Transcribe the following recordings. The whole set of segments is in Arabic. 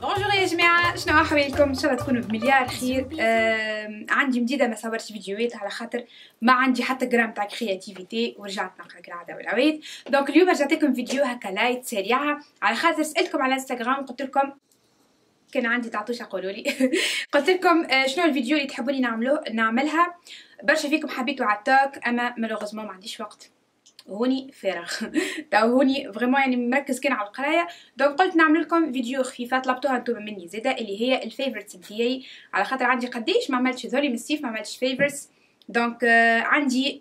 bonjour يا جماعة شنو أحوالكم؟ إن شاء الله تكونوا بمليار خير. آه عندي مديدة ما صورتش فيديوهات على خاطر ما عندي حتى جرام تاع créativité ورجعت نقرا كالعادة والعواد donc اليوم رجعت لكم فيديو هكا light سريعة. على خاطر سألتكم على انستغرام قلت لكم كان عندي تعطوش قولوا لي. قلت لكم آه شنو الفيديو اللي تحبوني نعملوه نعملها؟ برشا فيكم حبيتوا على التوك أما malheureusement ما عنديش وقت. هوني فارغ. تو هوني vraiment يعني مركز كان على القراية. donc قلت نعمل لكم فيديو خفيفه طلبتوها أنتم مني زاده اللي هي ال favorites نتاعي على خاطر عندي قديش ما عملتش ذولي من الصيف ما عملتش favorites donc آه عندي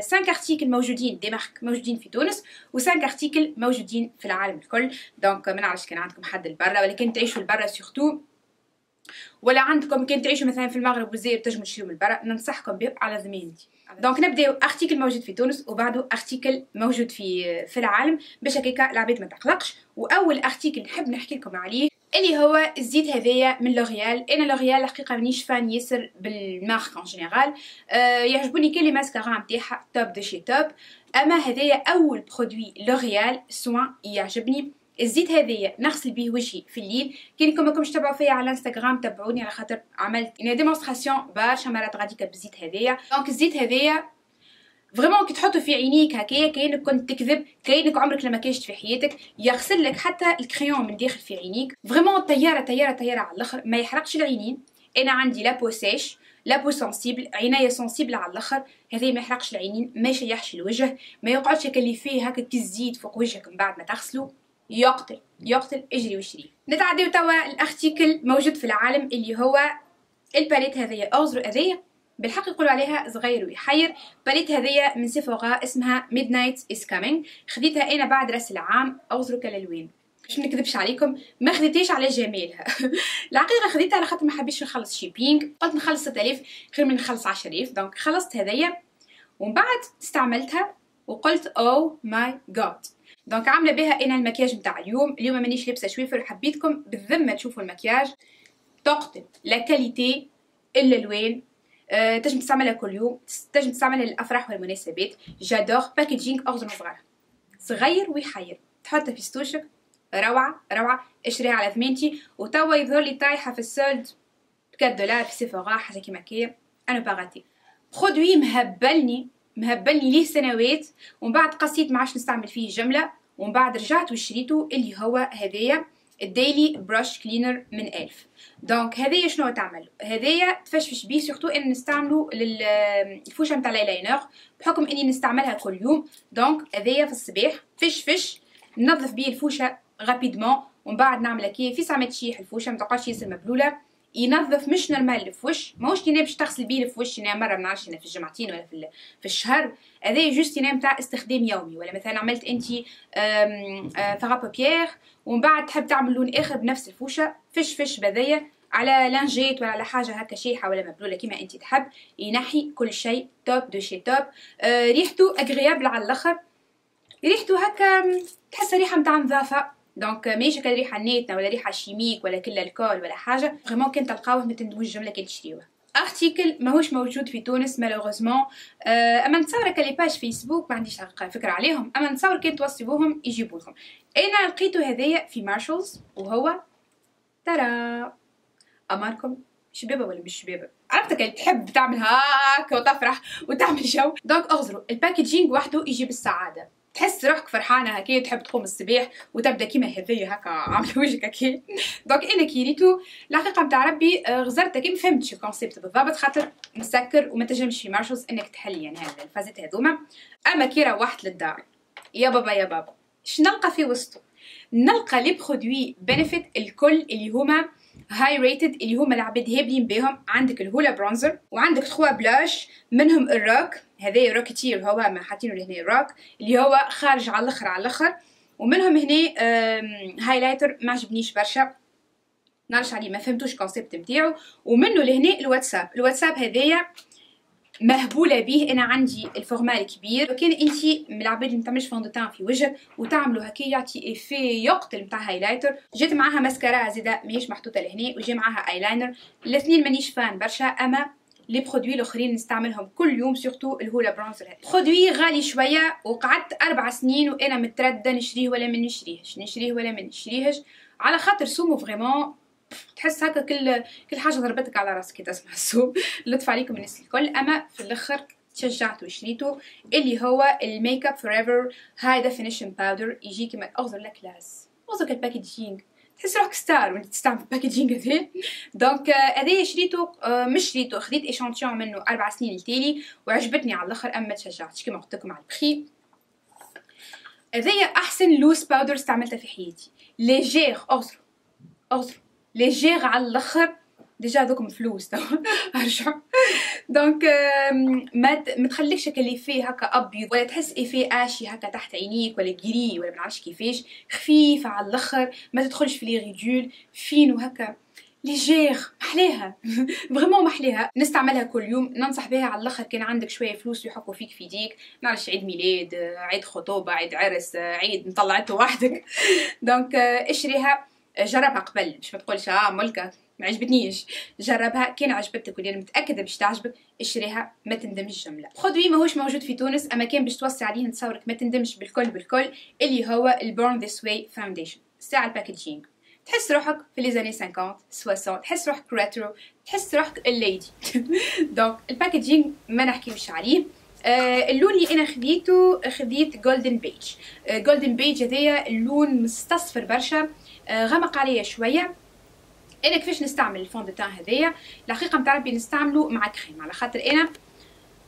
5 آه articles موجودين des marques موجودين في تونس و5 articles موجودين في العالم الكل. donc ما نعرفش كان عندكم حد لبرا ولا كان تعيشوا لبرا surtout ولا عندكم كان تعيشوا مثلا في المغرب والجزائر تنجموا تشريوا من برا ننصحكم به على ضمانتي donc نبداو article موجود في تونس وبعده article موجود في في العالم باش هكاكا العباد ما تقلقش. وأول article نحب نحكي لكم عليه اللي هو الزيت هذايا من L'Oréal أنا L'Oréal الحقيقة مانيش fan ياسر بال marque en général أه يعجبوني كل ماسكارا نتاعها top de chez top أما هذايا أول produit L'Oréal soin يعجبني. الزيت هذايا نغسل به وجهي في الليل. كاينكم ماكمش تبعوا فيا على الانستغرام تبعوني على خاطر عملت أنا démonstration برشا مرات غاديكا بالزيت هذايا donc الزيت هذايا vraiment كي تحطه في عينيك هكايا كاينك كنت تكذب كاينك عمرك لا ماكياجت في حياتك يغسل لك حتى ال crayon من داخل في عينيك. vraiment طيارة طيارة طيارة على الأخر ما يحرقش العينين. أنا عندي la peau sèche la peau sensible عينيا sensibles على الأخر. هذا ما يحرقش العينين ما يشيحش الوجه ما يقعدش هكا فيه هكا كالزيت فوق وجهك من بعد ما تغسله يقتل يقتل اجري واشري. نتعديو توا ال article موجود في العالم اللي هو ال palette هذيا أوزرو هذيا. بالحق يقولوا عليها صغير ويحير. palette هذيا من Sephora اسمها Midnight is Coming خديتها أنا بعد رأس العام أوزرو كالالوان باش نكذبش عليكم ما خديتيش على جمالها الحقيقة خديتها على خاطر ما حبيتش نخلص shipping قلت نخلص 6000 خير من نخلص 10000 donc خلصت هذيا. ومن بعد استعملتها وقلت oh my god donc عاملة بها إنا المكياج نتاع اليوم. اليوم مانيش لابسة شويفر وحبيتكم. بالذمة تشوفوا المكياج. تقتل la qualité الالوان أه تنجم تستعملها كل يوم. تنجم تستعملها للأفراح والمناسبات. j'adore packaging اغزر صغير صغير ويحير. تحطها في ستوشك. روعة روعة. اشتريها على ثمانتي وتوا يظهر لي طايحة في ال solde. 4 دولار في Sephora حاجة كيما كي. أنا باغاتي produit مهبلني. مهبلني ليه سنوات. ومن بعد قصيت ما عادش نستعمل فيه جملة. ومن بعد رجعت وشريته اللي هو هذايا ال daily brush cleaner من e.l.f. donc هذايا شنو تعمل هذايا تفشفش بيه surtout إن نستعملو للفوشه نتاع الايلاينر بحكم إني نستعملها كل يوم. donc هذايا في الصباح فش فش ننظف بيه الفوشة rapidement ومن بعد نعمل كي في ساعه ما تشيح الفوشة ما تبقاش ياسر مبلولة. ينظف مش normal الفوش ماهوش كي باش تغسل بيه الفوش أنا مرة ما نعرفش في الجمعتين ولا في, في الشهر. هذا juste ينام تاع استخدام يومي. ولا مثلا عملت أنت fard à paupières ومن بعد تحب تعمل لون آخر بنفس الفوشة. فش فش بذايا. على lingette ولا على حاجة هكا شيحه ولا مبلوله كيما أنت تحب. ينحي كل شيء. top de chez top. آه ريحته agréable على الآخر. ريحته هكا تحس ريحة نتاع نظافه donc ماشي كان ريحه ناتنه ولا ريحه chimique ولا كل alcool ولا حاجة vraiment كان تلقاوه ما تندموش الجمله كي تشريوه article ماهوش موجود في تونس malheureusement اما نتصور ك les pages Facebook ما عنديش فكره عليهم اما نتصور كان توصلوهم يجيبوا لكم أنا لقيته هذايا في Marshalls وهو ترى اماركم شبابه ولا مش شبابه عرفتك اللي تحب تعمل هاك وتفرح وتعمل جو donc اغزروا ال packaging وحده يجيب السعاده تحس روحك فرحانة هكا تحب تقوم الصباح وتبدأ كيما هذيا هكا عاملة وجهك هكا donc أنا كي ريتو الحقيقة نتاع ربي غزرت كي ما فهمتش ال concept بالضبط خاطر مسكر وما تنجمش في إنك تحل يعني هذا الفازات هذوما. أما كي روحت للدار يا بابا يا بابا شنلقى في وسطه نلقى les produits Benefit الكل اللي هما high rated اللي هما العباد هابلين بهم. عندك ال Hoola bronzer وعندك trois blush منهم الروك. هذا Rockateur هو ما حاطينه لهنا روك اللي هو خارج على الأخر على الأخر. ومنهم هنا highlighter ما عجبنيش برشا. نعرفش عليه ما فهمتوش ال concept نتاعو ومنه لهنا ال Watt's Up. ال Watt's Up هذايا مهبولة به أنا عندي ال format الكبير كان انت من العباد اللي ما تعملش fond de teint في وجهك وتعملوا هكا يعطي effet يقتل نتاع highlighter. جات معاها ماسكارا زيدا ماهيش محطوطة لهنا وجا معاها أيلاينر. الاثنين مانيش fan برشا. أما les produits الأخرين نستعملهم كل يوم surtout ال Hoola bronzer هذا produit غالي شوية وقعدت أربع سنين وأنا متردده نشريه ولا ما نشريهش. نشريه ولا ما نشريهش. على خاطر سومو vraiment تحس هكا كل كل حاجة ضربتك على راسك كي تسمع السوم لطف عليكم الناس الكل. أما في الأخر تشجعت وشريته اللي هو ال Make Up For Ever High Definition powder يجي كيما اغزر la classe اغزر ال packaging تحس روحك star وانت تستعمل ال packaging هذا. donc هذايا شريته مش شريته خديت échantillon منه أربع سنين التالي وعجبتني على الأخر أما تشجعتش كيما قلت لكم على البخي. هذايا أحسن loose powder استعملتها في حياتي. léger اغزر اغزر léger على الآخر déjà هذوكم فلوس ارجع donc ما ما تخليكش هكا فيه هكا ابيض ولا تحس فيه اشي هكا تحت عينيك ولا جري ولا ما نعرفش كيفاش خفيفه على الآخر ما تدخلش في les ridules fines وهكا léger محليها vraiment محليها نستعملها كل يوم ننصح بها على الآخر كان عندك شوية فلوس يحكوا فيك في يديك نعرفش عيد ميلاد عيد خطوبه عيد عرس عيد مطلعته وحدك donc اشريها جربها قبل مش ما آه ملكه ما عجبتنيش. جربها كان عجبتك واللي متأكدة باش تعجبك اشتريها ما تندمش جملة. خدوي ماهوش موجود في تونس أما كان باش توصي عليه نتصورك ما تندمش بالكل بالكل اللي هو ال Born This Way foundation ساعه ال packaging تحس روحك في les années 50 60 تحس روحك rétro تحس روحك ال lady. donc ال packaging ما نحكيوش عليه. آه اللون اللي أنا خديته خديت Golden Beige Golden Beige هذايا اللون مستصفر برشا. غمق عليا شوية. أنا كيفاش نستعمل ال fond de teint هذايا الحقيقة نتاع ربي نستعمله مع كريم. على خاطر أنا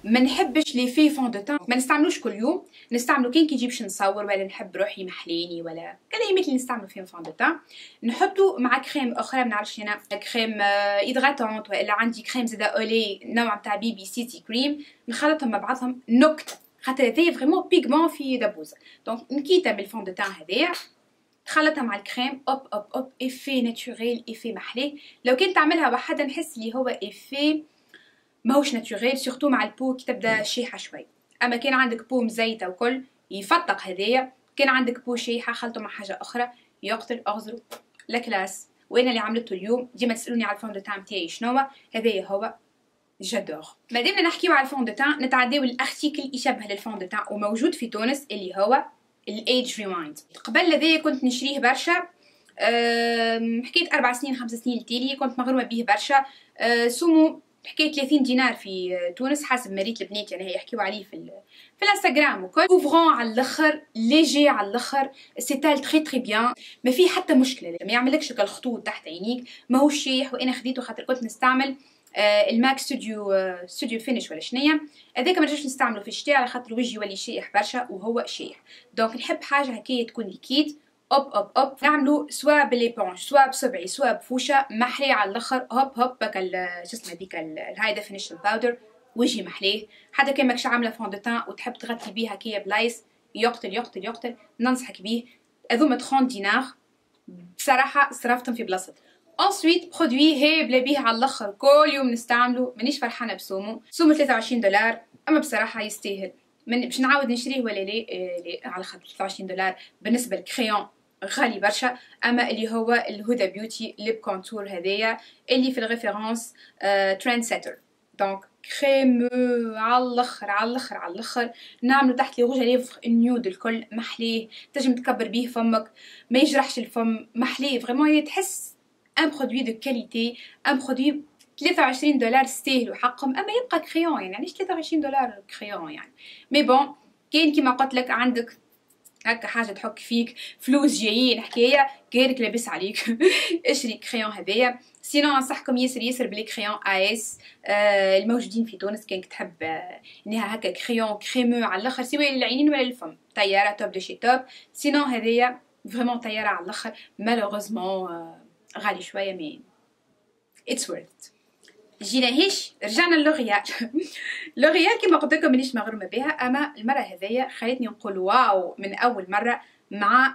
ما نحبش l'effet fond de teint ما نستعملوش كل يوم. نستعملو كان كي نجيبش نصور ولا نحب روحي محليني ولا كلمات اللي نستعملو فيهم fond de teint نحطو مع كريم أخرى ما نعرفش أنا. crème hydratante ولا عندي كريم زاده أولي نوع تاع BB CC crème. نخلطهم مع بعضهم. نكته خاطر هذايا vraiment pigment في دبوزه donc نكيتا بال fond de teint هذايا خلطها مع ال crème hop hop hop effet naturel effet محلي. لو كنت تعملها وحدها نحس اللي هو effet ماهوش naturel surtout مع ال peau كي تبدا شيحة شوي. أما كان عندك peau مزيتة وكل يفتق هذايا. كان عندك peau شيحة خلطه مع حاجة أخرى يقتل أغزرو. la classe. وأنا اللي عملته اليوم ديما تسألوني على ال fond de teint تاعي شنو هذايا هو. j'adore مادامنا نحكيو على ال fond de teint نتعداو ال article يشبه لل fond de teint وموجود في تونس اللي هو ال Age Rewind قبل هذايا كنت نشريه برشا حكيت أربع سنين خمس سنين التالي كنت مغرومة به برشا. أه سومو حكايه 30 دينار في تونس حسب ما ريت البنات يعني هي يحكيو عليه في في الانستغرام وكل. و vraiment على الأخر ليجي على الأخر s'étale très très bien ما فيه حتى مشكلة ما يعملكش الخطوط تحت عينيك ماهوش شيح وأنا خديته خاطر كنت نستعمل. آه ال MAC Studio آه Studio Finish ولا شنيا هذاك ما نجمش نستعمله في الشتاء على خاطر وجهي يولي شايح برشا وهو شايح donc نحب حاجة هكايا تكون liquide. hop hop hop. نعملو soit ب l'éponge soit بصبعي soit بفرشة محلي على الأخر. hop hop بكا شو اسمه ديك ال High Definition Powder وجهي محليه حتى كان ماكش عاملة fond de teint وتحب تغطي بيه هكايا بلايص يقتل يقتل يقتل. ننصحك بيه. هذوما 30 دينار. بصراحة صرفتهم في بلاصتهم. ensuite produit هي بلا بيه على الأخر. كل يوم نستعملو مانيش فرحانة بسومو سومو 23 دولار. أما بصراحة يستاهل. من باش نعاود نشريه ولا لا إيه على خاطر 23 دولار. بالنسبة لل crayon غالي برشا. أما اللي هو ال Huda Beauty Lip Contour هذايا اللي في ال référence Trendsetter donc crémeux على الأخر على الأخر على الأخر. نعملو تحت les rouges à lèvres nude الكل. محليه. تنجم تكبر بيه فمك. ما يجرحش الفم. محليه. vraiment تحس un produit de qualité un produit 23 دولار ستاهلوا حقهم اما يبقى crayon يعني علاش 23 دولار crayon يعني mais bon كاين كيما قلت لك عندك هكا حاجة تحك فيك فلوس جايين حكايه غيرك لابس عليك اشري crayon هذايا sinon انصحكم ياسر ياسر ب les crayons ايس آه الموجودين في تونس كانك تحب انها هكا crayon crémeux على الآخر سواء للعينين ولا للفم طياره top de chez top sinon هذايا vraiment طياره على الآخر malheureusement آه غالي شوية mais it's worth جينا هيش رجعنا لوريال لوريال كما قلت لكم مانيش مغرومة بها أما المرة هذيا خلتني نقول واو من أول مرة مع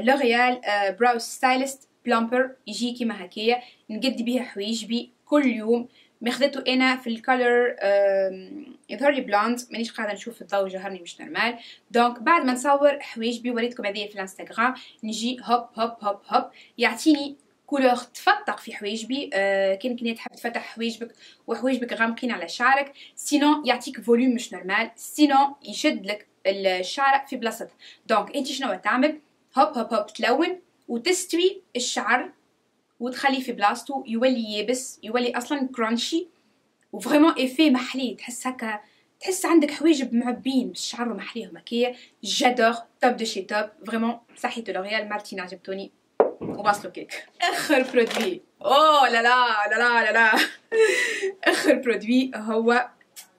لوريال Brow Stylist Plumper يجي كيما هكايا نقد بيها حوايجبي كل يوم. ماخذته أنا في ال couleur يظهر لي blonde مانيش قاعدة نشوف الضوء جهرني مش normal. donc بعد ما نصور حوايجبي وريتكم هذه في الانستغرام نجي hop hop hop hop يعطيني couleur تفتق في حوايجبي آه كان كنت تحب تفتح حوايجبك وحوايجبك غامقين على شعرك sinon يعطيك volume مش normal sinon يشد لك الشعر في بلاصتها donc أنت شنو تعمل؟ hop hop hop تلون وتستوي الشعر وتخليه في بلاصتو يولي يابس يولي أصلا crunchy و vraiment effet محلي. تحس هكا تحس عندك حوايج معبين. بالشعر ومحليهم هكايا j'adore top de chez top vraiment صحيتو لوريال مارتينا عجبتوني. وباصلو كيك آخر produit oh là là là là là là. آخر produit هو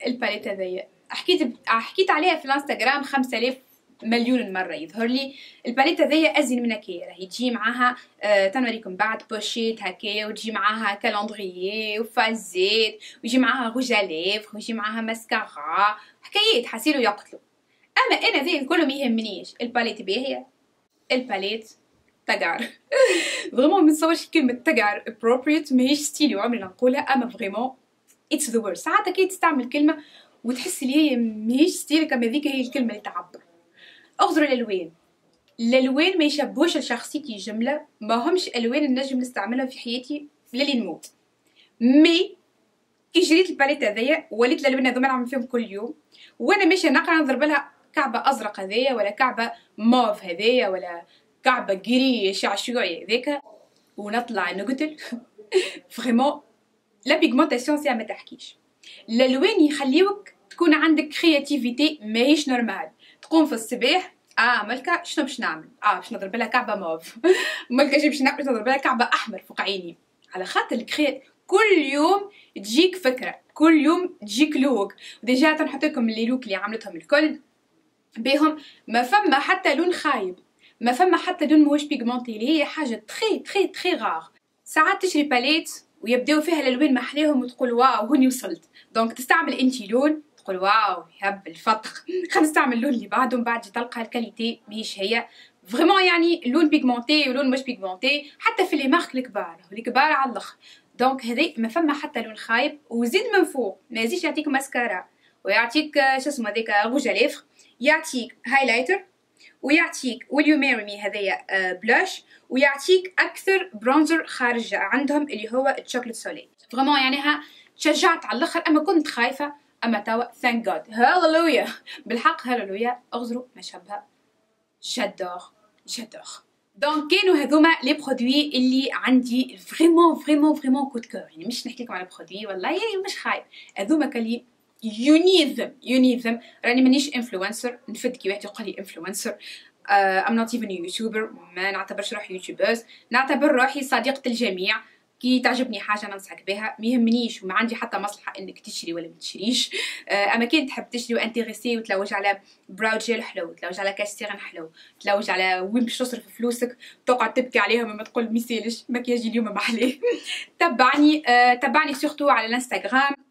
ال palette هذايا. حكيت حكيت عليها في الانستغرام 5000 مليون مرة. يظهر لي ال palette هذيا أزين من هكايا. راهي تجي معاها آه تنوريكم بعد بوشيت هكايا وتجي معاها calendrier وفازيت ويجي معاها rouge à lèvres ويجي معاها ماسكارا. حكايات حاسيلو يقتلوا أما أنا ذي الكل ما يهمنيش. ال palette باهية ال palette تقعر vraiment ما نتصورش كلمة تقعر appropriate ماهيش style ي وعمري نقولها أما vraiment it's the word. ساعات كي تستعمل كلمة وتحس اللي هي ماهيش style ك أما ذيك هي الكلمة اللي تعبر. اغزروا الألوان. الألوان ما يشبهوش لشخصيتي جملة ما همش ألوان نجم نستعملها في حياتي للي نموت. mais كي شريت ال palette هذيا وليت الألوان هذوما نعمل فيهم كل يوم وأنا ماشيه نقرا نضرب لها كعبة أزرق هذيا ولا كعبة موف هذيا ولا كعبة جري شعشوعي هذاك ونطلع نقتل. vraiment la pigmentation c'est ما تحكيش الالوان يخليوك تكون عندك créativité ماهيش normal تقوم في الصباح آه ملكة شنو باش نعمل آه باش نضرب لها كعبة موف ملكة شي باش نعمل نضرب لها كعبة احمر فوق عيني على خاطر الكريات كل يوم تجيك فكرة كل يوم تجيك look و déjà تنحط لكم les looks اللي عملتهم الكل بهم ما فما حتى لون خايب ما فما حتى لون موش pigmentée اللي هي حاجة très très très rare ساعات تشري palette ويبداو فيها الألوان محليهم وتقول واو هوني وصلت donc تستعمل انتي لون تقول واو يهب الفطخ خلينا نستعمل اللون اللي بعده من بعد تلقى ال qualité ماهيش هي. vraiment يعني لون pigmenté ولون مش pigmenté حتى في les marques الكبار الكبار على الأخر. donc هذي ما فما حتى لون خايب وزيد من فوق ما يزيدش يعطيك ماسكارا ويعطيك شو اسمه هذيك روج يعطيك highlighter ويعطيك وال miroir mais هذايا blush ويعطيك أكثر bronzer خارج عندهم اللي هو ال Chocolate Soleil vraiment يعني ها تشجعت على الآخر. أما كنت خايفة أما توا thank God hallelujah. بالحق هاللويا. اغزروا ما شابه j'adore j'adore donc كانوا هذوما les produits اللي عندي vraiment vraiment vraiment coup de cœur يعني مش نحكي لكم على produit والله يعني مش خايب هذوما كلي you need them you need them راني مانيش influencer نفد كي واحد يقول لي influencer I'm not even YouTuber ما نعتبرش روحي YouTubers نعتبر روحي صديقة الجميع. كي تعجبني حاجة ننصحك بها. ما يهمنيش وما عندي حتى مصلحة إنك تشري ولا ما تشريش. آه، أما كي تحب تشري و intéressée وتلوج على brow gel حلو تلوج على كاستيرن حلو تلوج على وين باش تصرف فلوسك تقعد تبكي عليهم ما تقول ميسالش مكياجي اليوم محلي تبعني آه تبعني surtout على الانستغرام.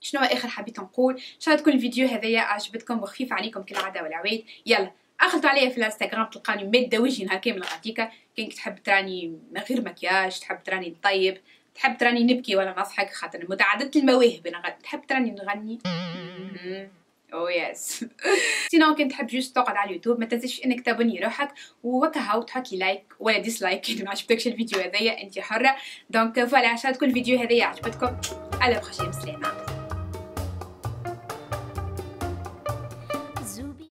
شنو آخر حبيت نقول؟ إن شاء الله تكون الفيديو هذايا عجبتكم وخفيف عليكم كالعاده والعويد. يلا أخذتوا عليا في الانستغرام تلقاني مادة وجهي كامل غاديكا. كان تحب تراني من غير مكياج تحب تراني نطيب تحب تراني نبكي ولا نضحك خاطر متعددة المواهب. أنا تحب تراني نغني؟ oh yes sinon كنت تحب juste تقعد على اليوتيوب ما تنسيش إنك t'abonner روحك ووكا وتحط لي like ولا dislike اذا ما عجبتكش الفيديو هذايا انت حرة. donc voilà انشالله تكون الفيديو هذايا عجبتكم. à la prochaine سلامه